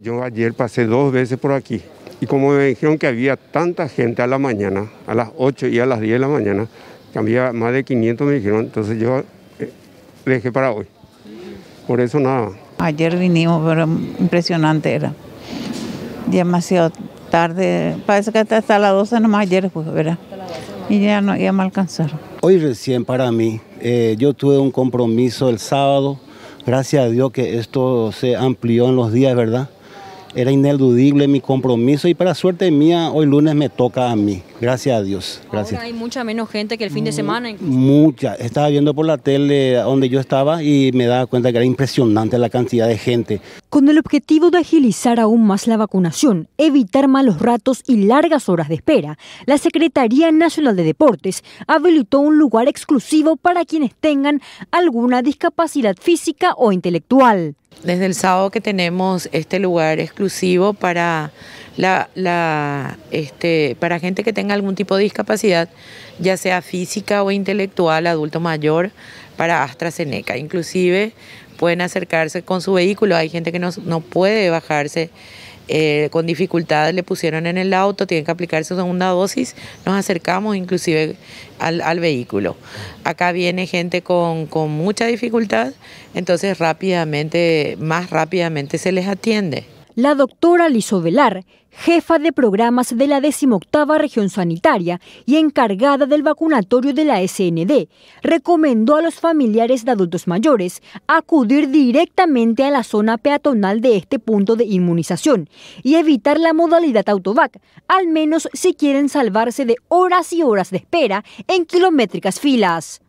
Yo ayer pasé dos veces por aquí y como me dijeron que había tanta gente a la mañana, a las 8 y a las 10 de la mañana, que había más de 500 me dijeron, entonces yo eh, dejé para hoy. Por eso nada. Ayer vinimos, pero impresionante era. Demasiado tarde, parece que hasta las 12 nomás ayer, pues, ¿verdad? Y ya no ya me alcanzaron. Hoy recién para mí, eh, yo tuve un compromiso el sábado, gracias a Dios que esto se amplió en los días, ¿verdad? Era ineludible mi compromiso y para suerte mía, hoy lunes me toca a mí. Gracias a Dios. Gracias. Ahora hay mucha menos gente que el fin de semana. incluso. Mucha. Estaba viendo por la tele donde yo estaba y me daba cuenta que era impresionante la cantidad de gente. Con el objetivo de agilizar aún más la vacunación, evitar malos ratos y largas horas de espera, la Secretaría Nacional de Deportes habilitó un lugar exclusivo para quienes tengan alguna discapacidad física o intelectual. Desde el sábado que tenemos este lugar exclusivo para la, la, este, para gente que tenga algún tipo de discapacidad, ya sea física o intelectual, adulto mayor, para AstraZeneca. Inclusive pueden acercarse con su vehículo. Hay gente que no, no puede bajarse eh, con dificultad, le pusieron en el auto, tienen que aplicar su segunda dosis. Nos acercamos inclusive al, vehículo. Acá viene gente con mucha dificultad, entonces rápidamente, más rápidamente se les atiende. La doctora Lizo Velar, jefa de programas de la 18 región sanitaria y encargada del vacunatorio de la SND, recomendó a los familiares de adultos mayores acudir directamente a la zona peatonal de este punto de inmunización y evitar la modalidad autovac, al menos si quieren salvarse de horas y horas de espera en kilométricas filas.